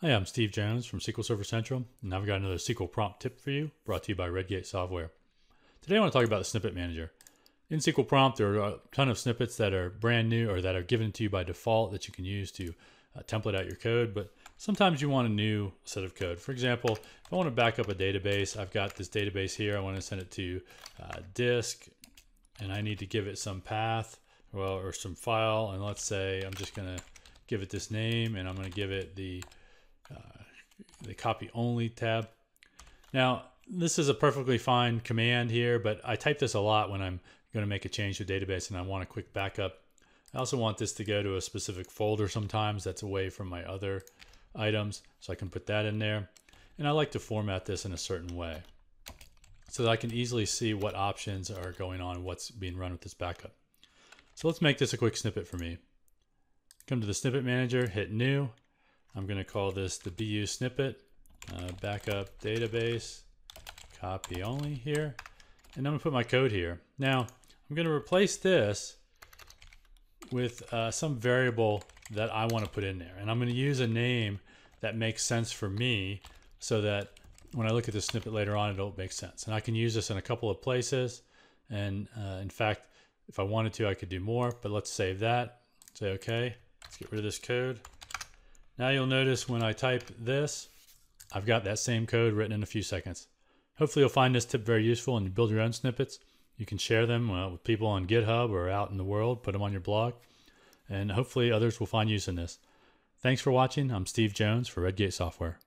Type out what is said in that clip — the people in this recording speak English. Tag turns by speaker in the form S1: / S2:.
S1: Hi, I'm Steve Jones from SQL Server Central, and I've got another SQL prompt tip for you brought to you by Redgate Software. Today I want to talk about the snippet manager. In SQL prompt, there are a ton of snippets that are brand new or that are given to you by default that you can use to uh, template out your code, but sometimes you want a new set of code. For example, if I want to back up a database, I've got this database here. I want to send it to uh, disk, and I need to give it some path well, or some file. And let's say I'm just going to give it this name, and I'm going to give it the uh, the copy only tab. Now, this is a perfectly fine command here, but I type this a lot when I'm going to make a change to database and I want a quick backup. I also want this to go to a specific folder sometimes that's away from my other items, so I can put that in there. And I like to format this in a certain way so that I can easily see what options are going on, what's being run with this backup. So let's make this a quick snippet for me. Come to the snippet manager, hit new, I'm going to call this the BU snippet, uh, backup database, copy only here. And I'm going to put my code here. Now, I'm going to replace this with uh, some variable that I want to put in there. And I'm going to use a name that makes sense for me so that when I look at the snippet later on, it'll make sense. And I can use this in a couple of places. And uh, in fact, if I wanted to, I could do more, but let's save that. Say, okay, let's get rid of this code. Now you'll notice when I type this, I've got that same code written in a few seconds. Hopefully you'll find this tip very useful and you build your own snippets. You can share them uh, with people on GitHub or out in the world, put them on your blog, and hopefully others will find use in this. Thanks for watching. I'm Steve Jones for Redgate Software.